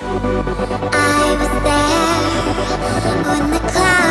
I was there on the clouds